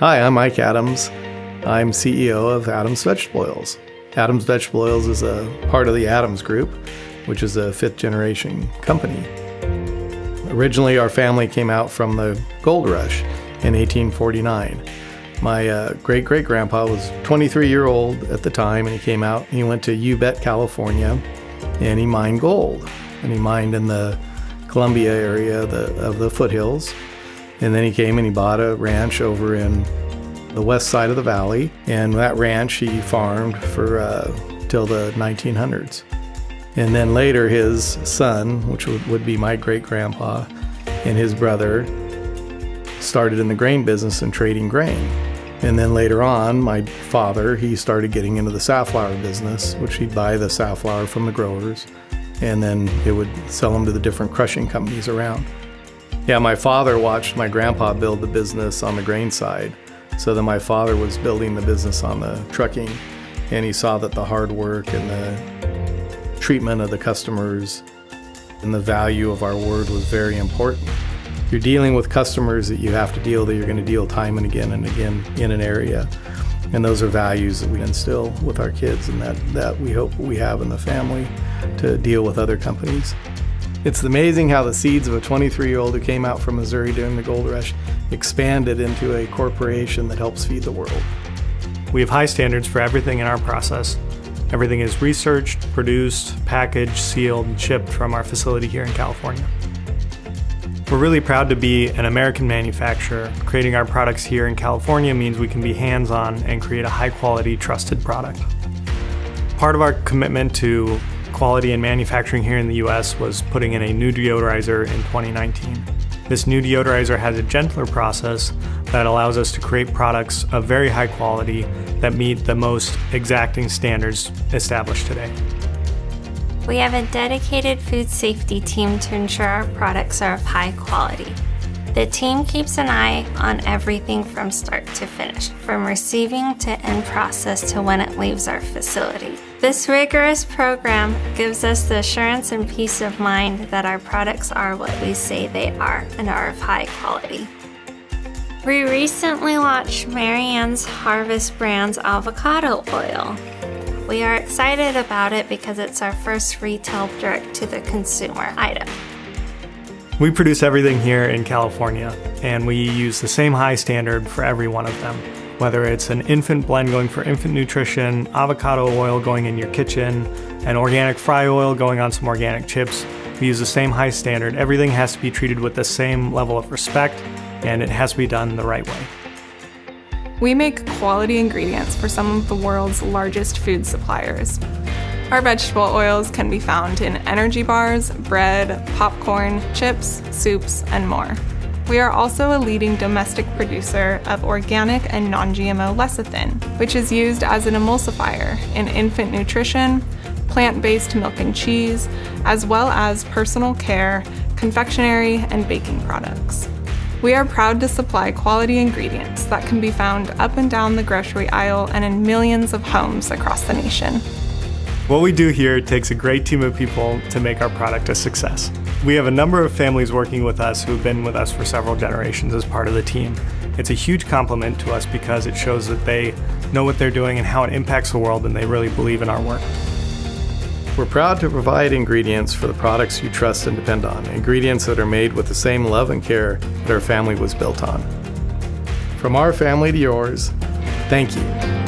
Hi, I'm Mike Adams. I'm CEO of Adams Vegetable Oils. Adams Vegetable Oils is a part of the Adams Group, which is a fifth generation company. Originally, our family came out from the gold rush in 1849. My uh, great great grandpa was 23 year old at the time, and he came out. He went to Ubet, California, and he mined gold. And he mined in the Columbia area the, of the foothills. And then he came and he bought a ranch over in the west side of the valley. And that ranch he farmed for uh, till the 1900s. And then later his son, which would, be my great grandpa, and his brother started in the grain business and trading grain. And then later on, my father, he started getting into the safflower business, which he'd buy the safflower from the growers and then it would sell them to the different crushing companies around. Yeah, my father watched my grandpa build the business on the grain side. So then my father was building the business on the trucking, and he saw that the hard work and the treatment of the customers and the value of our word was very important. You're dealing with customers that you have to deal that you're going to deal time and again and again in an area. And those are values that we instill with our kids and that, that we hope we have in the family to deal with other companies. It's amazing how the seeds of a 23 year old who came out from Missouri during the gold rush expanded into a corporation that helps feed the world. We have high standards for everything in our process. Everything is researched, produced, packaged, sealed, and shipped from our facility here in California. We're really proud to be an American manufacturer. Creating our products here in California means we can be hands-on and create a high-quality, trusted product. Part of our commitment to quality and manufacturing here in the US was putting in a new deodorizer in 2019. This new deodorizer has a gentler process that allows us to create products of very high quality that meet the most exacting standards established today. We have a dedicated food safety team to ensure our products are of high quality. The team keeps an eye on everything from start to finish, from receiving to end process to when it leaves our facility. This rigorous program gives us the assurance and peace of mind that our products are what we say they are and are of high quality. We recently launched Marianne's Harvest Brand's avocado oil. We are excited about it because it's our first retail direct to the consumer item. We produce everything here in California, and we use the same high standard for every one of them. Whether it's an infant blend going for infant nutrition, avocado oil going in your kitchen, an organic fry oil going on some organic chips, we use the same high standard. Everything has to be treated with the same level of respect, and it has to be done the right way. We make quality ingredients for some of the world's largest food suppliers. Our vegetable oils can be found in energy bars, bread, popcorn, chips, soups, and more. We are also a leading domestic producer of organic and non GMO lecithin, which is used as an emulsifier in infant nutrition, plant based milk and cheese, as well as personal care, confectionery, and baking products. We are proud to supply quality ingredients that can be found up and down the grocery aisle and in millions of homes across the nation. What we do here takes a great team of people to make our product a success. We have a number of families working with us who have been with us for several generations as part of the team. It's a huge compliment to us because it shows that they know what they're doing and how it impacts the world and they really believe in our work. We're proud to provide ingredients for the products you trust and depend on, ingredients that are made with the same love and care that our family was built on. From our family to yours, thank you.